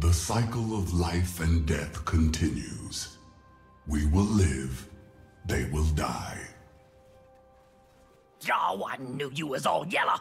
The cycle of life and death continues. We will live, they will die. Oh, I knew you was all yellow.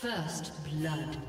First blood.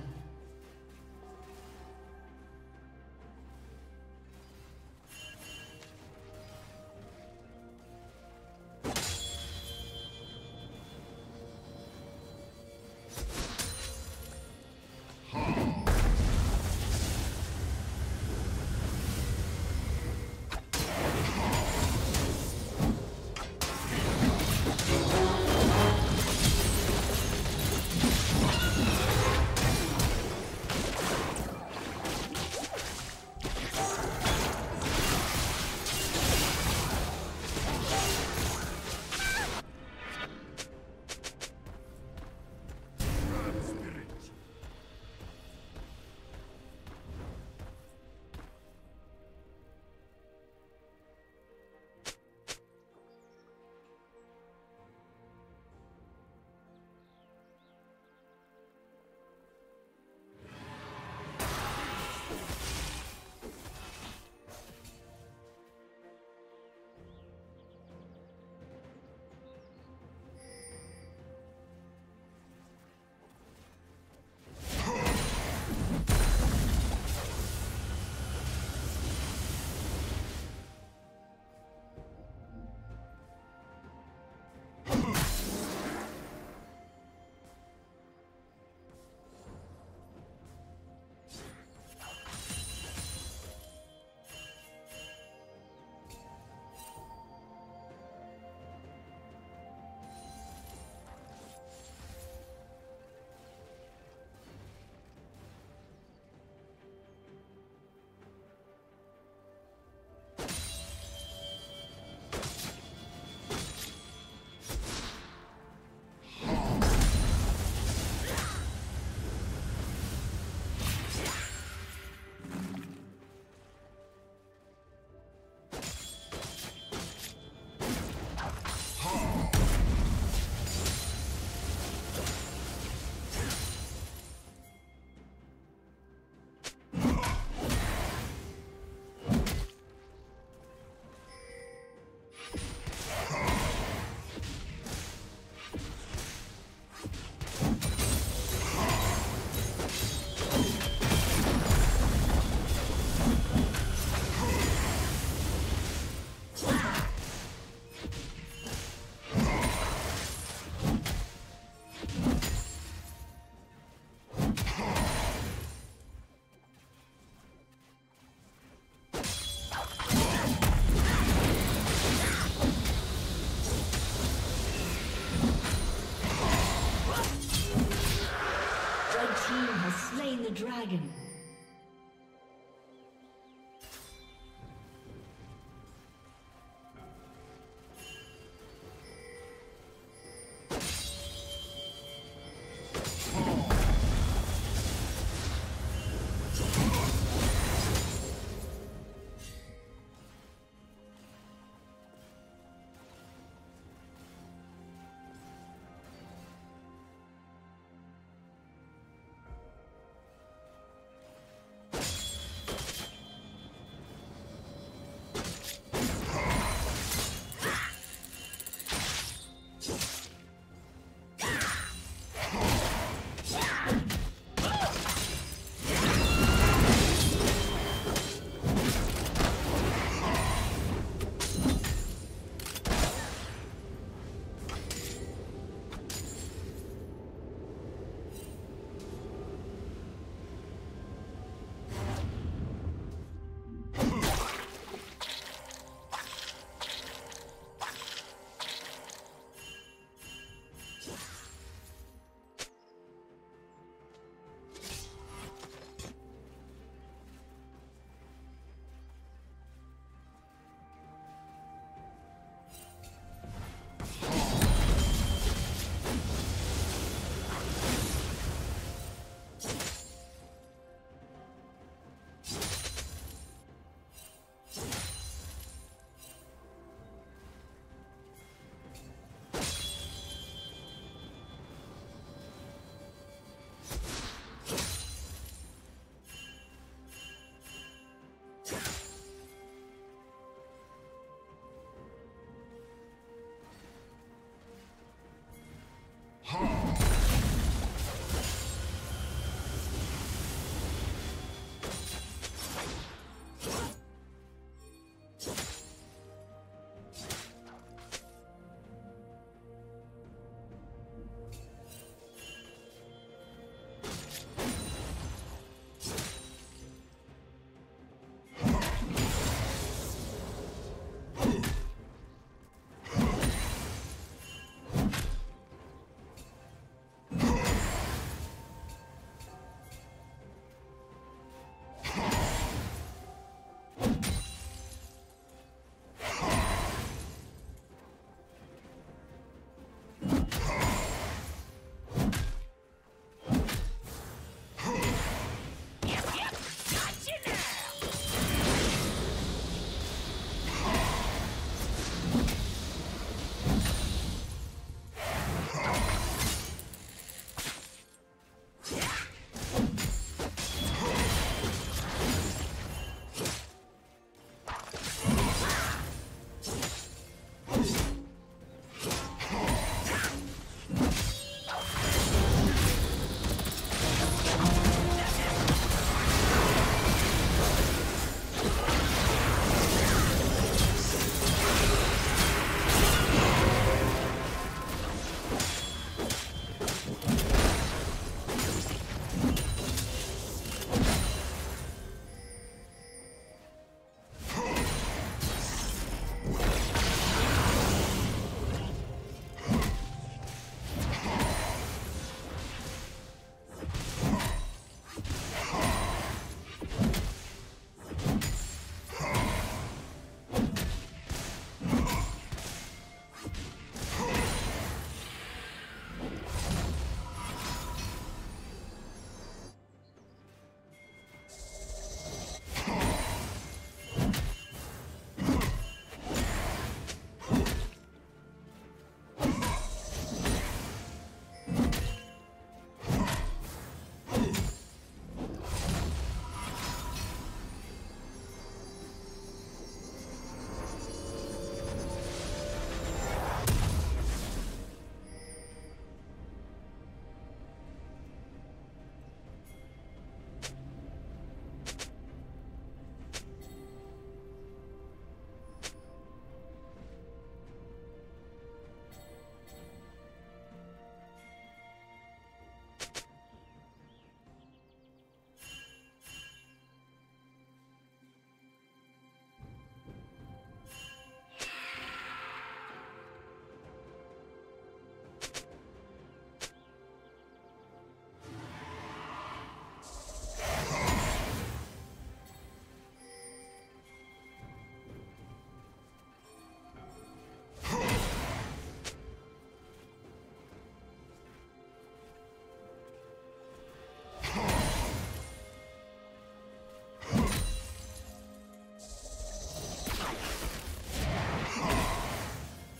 Oh.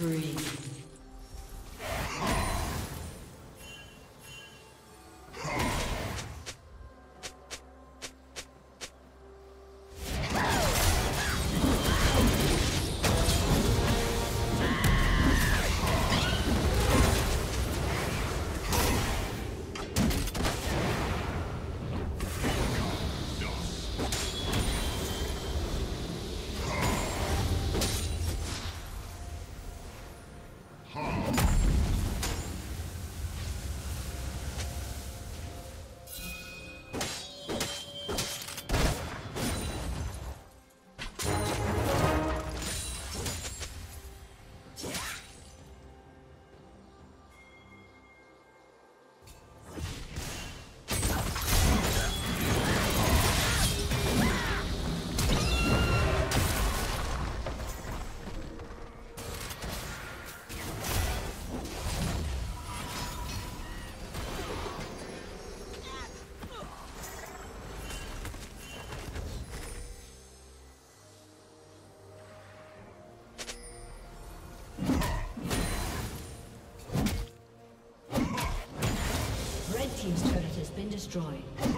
Spree. Destroyed. destroyed.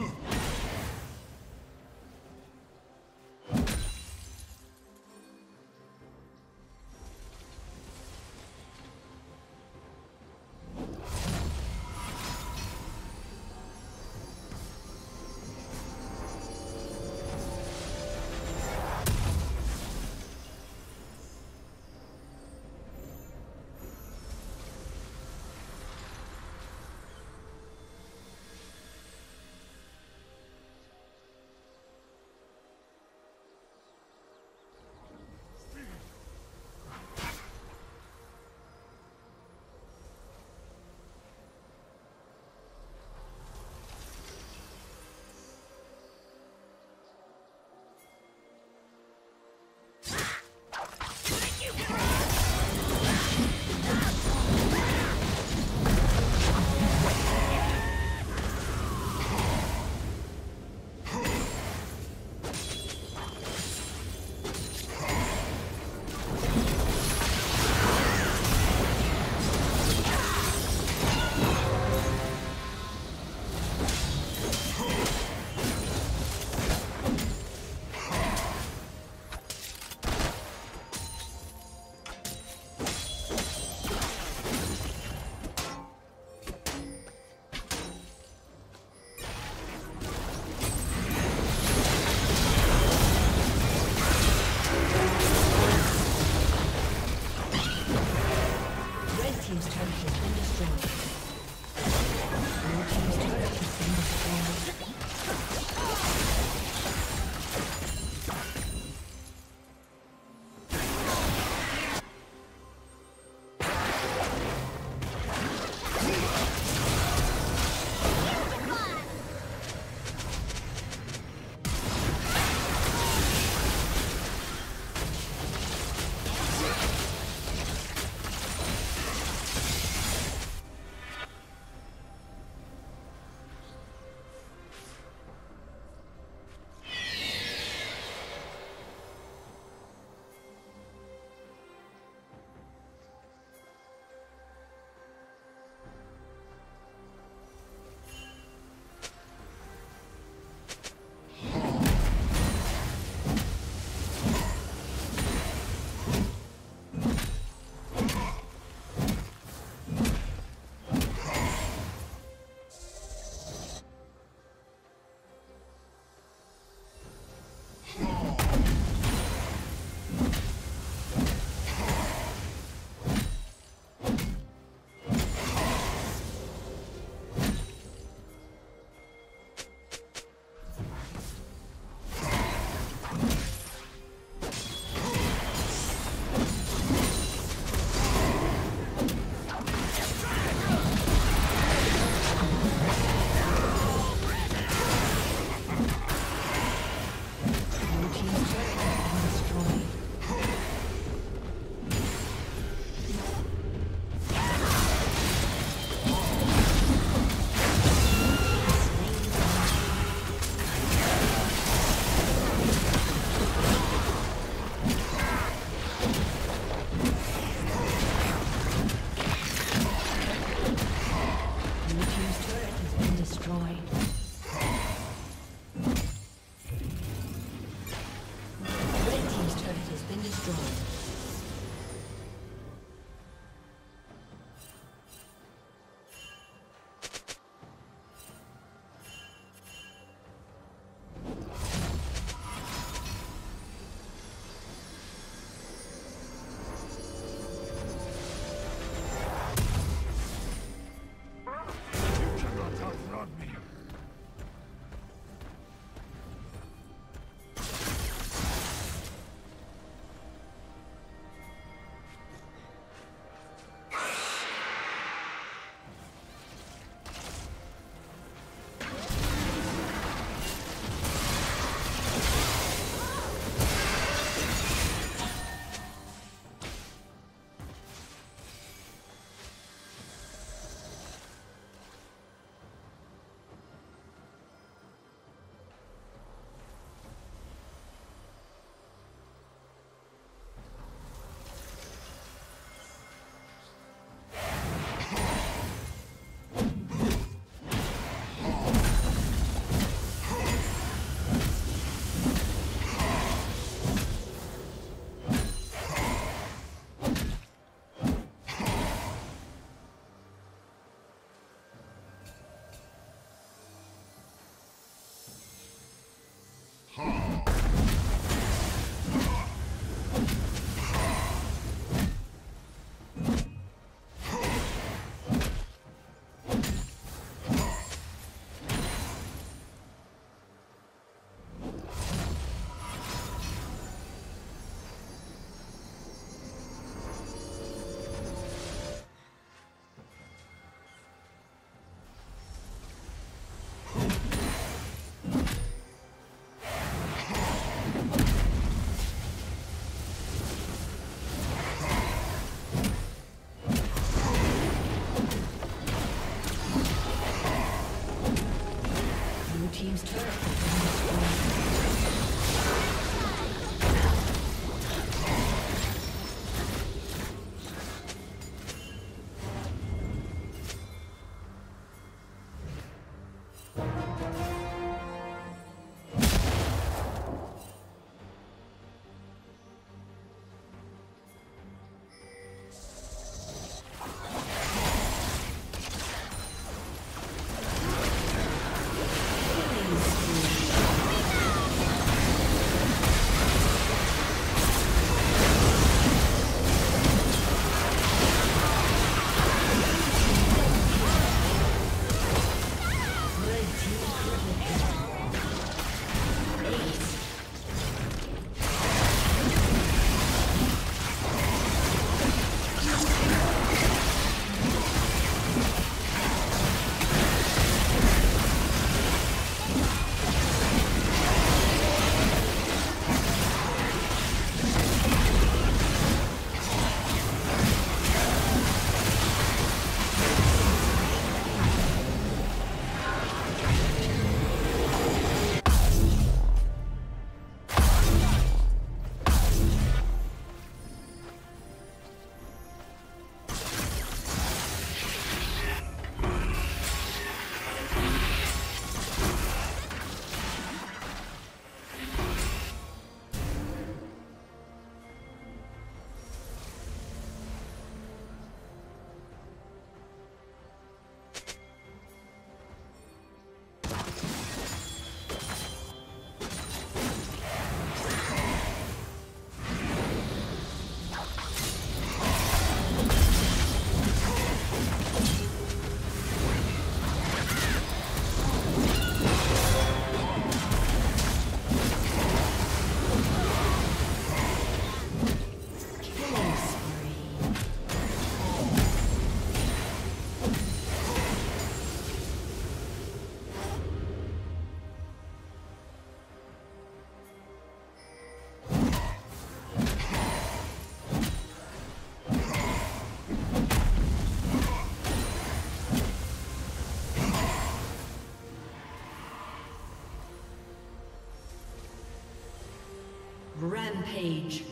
Rampage.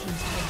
team's turret.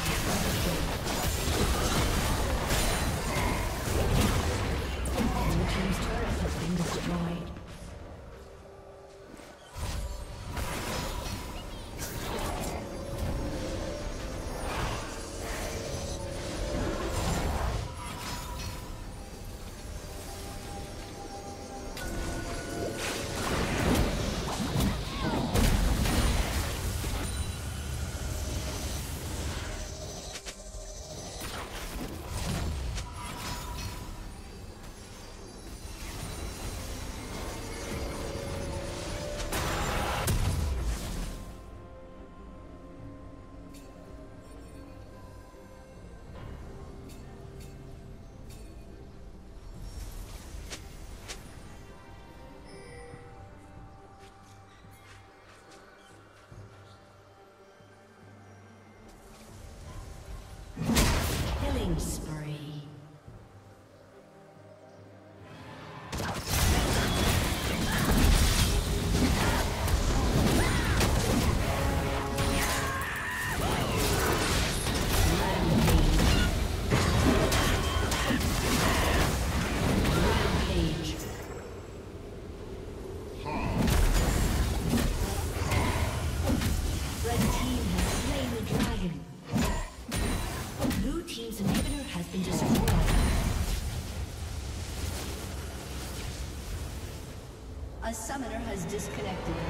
Has disconnected.